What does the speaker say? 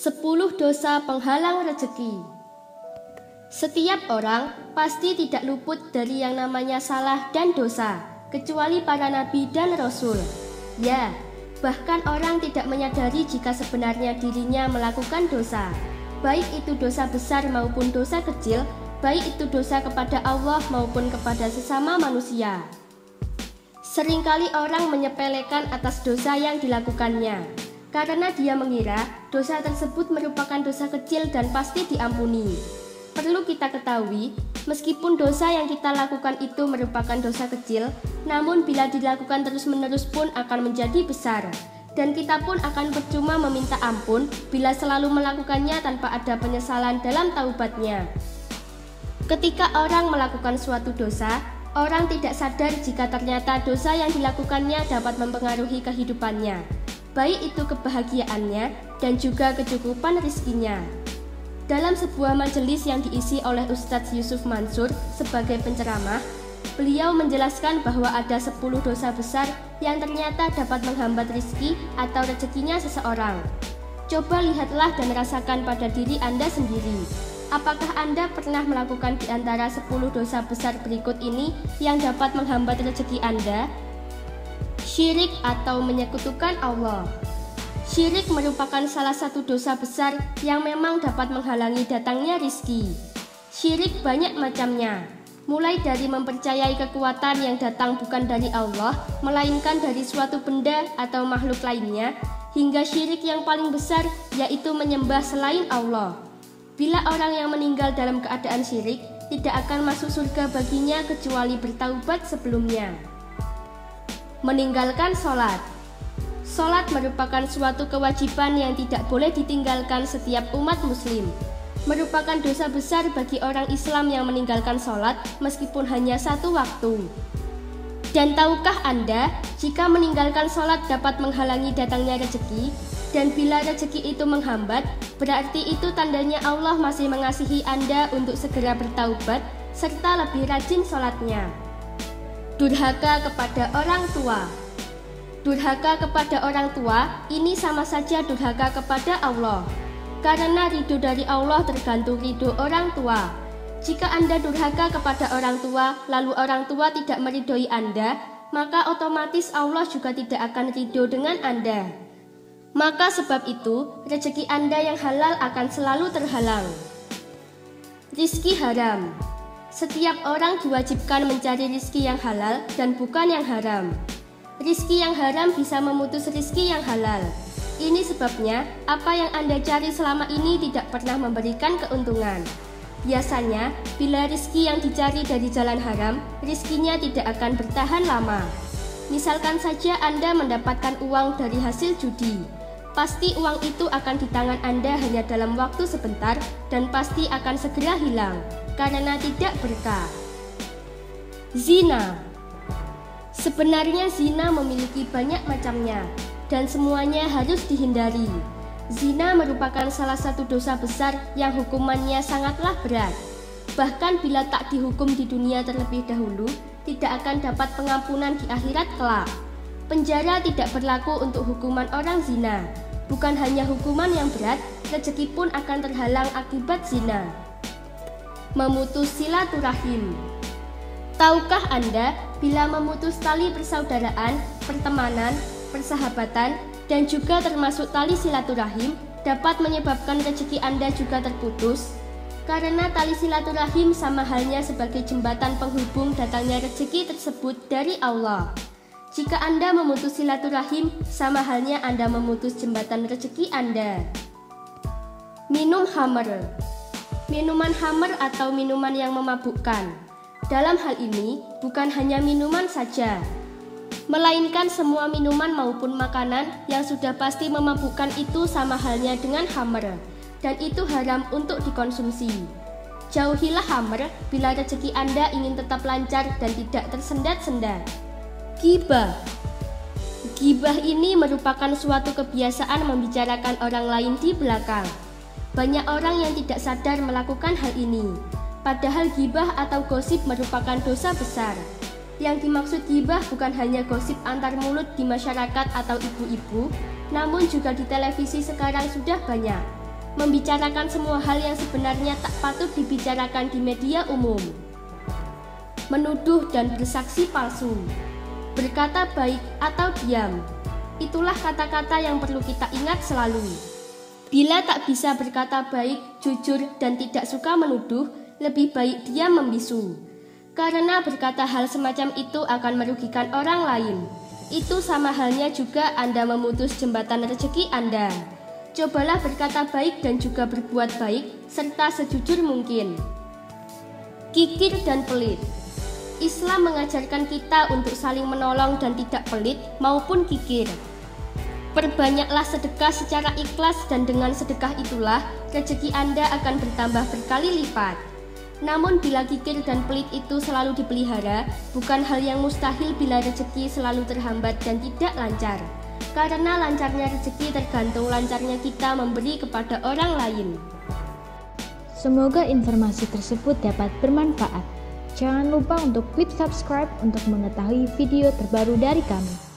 10 dosa penghalang rezeki. Setiap orang pasti tidak luput dari yang namanya salah dan dosa, kecuali para nabi dan rasul. Ya, bahkan orang tidak menyadari jika sebenarnya dirinya melakukan dosa. Baik itu dosa besar maupun dosa kecil, baik itu dosa kepada Allah maupun kepada sesama manusia. Seringkali orang menyepelekan atas dosa yang dilakukannya, karena dia mengira dosa tersebut merupakan dosa kecil dan pasti diampuni. Perlu kita ketahui, meskipun dosa yang kita lakukan itu merupakan dosa kecil, namun bila dilakukan terus-menerus pun akan menjadi besar. Dan kita pun akan percuma meminta ampun bila selalu melakukannya tanpa ada penyesalan dalam taubatnya. Ketika orang melakukan suatu dosa, orang tidak sadar jika ternyata dosa yang dilakukannya dapat mempengaruhi kehidupannya baik itu kebahagiaannya dan juga kecukupan rizkinya. Dalam sebuah majelis yang diisi oleh Ustadz Yusuf Mansur sebagai penceramah, beliau menjelaskan bahwa ada 10 dosa besar yang ternyata dapat menghambat rizki atau rezekinya seseorang. Coba lihatlah dan rasakan pada diri Anda sendiri. Apakah Anda pernah melakukan di antara 10 dosa besar berikut ini yang dapat menghambat rezeki Anda syirik atau menyekutukan Allah. Syirik merupakan salah satu dosa besar yang memang dapat menghalangi datangnya rizki. Syirik banyak macamnya, mulai dari mempercayai kekuatan yang datang bukan dari Allah, melainkan dari suatu benda atau makhluk lainnya, hingga syirik yang paling besar yaitu menyembah selain Allah. Bila orang yang meninggal dalam keadaan syirik, tidak akan masuk surga baginya kecuali bertaubat sebelumnya. Meninggalkan sholat. Sholat merupakan suatu kewajiban yang tidak boleh ditinggalkan setiap umat muslim. Merupakan dosa besar bagi orang Islam yang meninggalkan sholat meskipun hanya satu waktu. Dan tahukah Anda jika meninggalkan sholat dapat menghalangi datangnya rezeki? Dan bila rezeki itu menghambat, berarti itu tandanya Allah masih mengasihi Anda untuk segera bertaubat serta lebih rajin sholatnya. Durhaka kepada orang tua. Durhaka kepada orang tua ini sama saja durhaka kepada Allah. Karena ridho dari Allah tergantung ridho orang tua. Jika Anda durhaka kepada orang tua lalu orang tua tidak meridhoi Anda Maka otomatis Allah juga tidak akan ridho dengan Anda. Maka sebab itu rezeki Anda yang halal akan selalu terhalang. Rizki haram setiap orang diwajibkan mencari rizki yang halal dan bukan yang haram. Rizki yang haram bisa memutus rizki yang halal. Ini sebabnya apa yang Anda cari selama ini tidak pernah memberikan keuntungan. Biasanya, bila rizki yang dicari dari jalan haram, rizkinya tidak akan bertahan lama. Misalkan saja Anda mendapatkan uang dari hasil judi. Pasti uang itu akan di tangan Anda hanya dalam waktu sebentar dan pasti akan segera hilang karena tidak berkah. Zina Sebenarnya zina memiliki banyak macamnya dan semuanya harus dihindari. Zina merupakan salah satu dosa besar yang hukumannya sangatlah berat. Bahkan bila tak dihukum di dunia terlebih dahulu, tidak akan dapat pengampunan di akhirat kelak. Penjara tidak berlaku untuk hukuman orang zina. Bukan hanya hukuman yang berat, rezeki pun akan terhalang akibat zina memutus silaturahim. Tahukah Anda bila memutus tali persaudaraan, pertemanan, persahabatan, dan juga termasuk tali silaturahim dapat menyebabkan rezeki Anda juga terputus? Karena tali silaturahim sama halnya sebagai jembatan penghubung datangnya rezeki tersebut dari Allah. Jika Anda memutus silaturahim, sama halnya Anda memutus jembatan rezeki Anda. Minum hammer minuman hammer atau minuman yang memabukkan. Dalam hal ini, bukan hanya minuman saja, melainkan semua minuman maupun makanan yang sudah pasti memabukkan itu sama halnya dengan hammer, dan itu haram untuk dikonsumsi. Jauhilah hammer bila rezeki Anda ingin tetap lancar dan tidak tersendat-sendat. Gibah Gibah ini merupakan suatu kebiasaan membicarakan orang lain di belakang. Banyak orang yang tidak sadar melakukan hal ini. Padahal gibah atau gosip merupakan dosa besar. Yang dimaksud gibah bukan hanya gosip antar mulut di masyarakat atau ibu-ibu, namun juga di televisi sekarang sudah banyak. membicarakan semua hal yang sebenarnya tak patut dibicarakan di media umum, menuduh dan bersaksi palsu, berkata baik atau diam. Itulah kata-kata yang perlu kita ingat selalu. Bila tak bisa berkata baik, jujur, dan tidak suka menuduh, lebih baik diam membisu. Karena berkata hal semacam itu akan merugikan orang lain. Itu sama halnya juga Anda memutus jembatan rezeki Anda. Cobalah berkata baik dan juga berbuat baik, serta sejujur mungkin. Kikir dan pelit Islam mengajarkan kita untuk saling menolong dan tidak pelit maupun kikir. Perbanyaklah sedekah secara ikhlas dan dengan sedekah itulah rezeki Anda akan bertambah berkali lipat. Namun bila kikir dan pelit itu selalu dipelihara, bukan hal yang mustahil bila rezeki selalu terhambat dan tidak lancar. Karena lancarnya rezeki tergantung lancarnya kita memberi kepada orang lain. Semoga informasi tersebut dapat bermanfaat. Jangan lupa untuk klik subscribe untuk mengetahui video terbaru dari kami.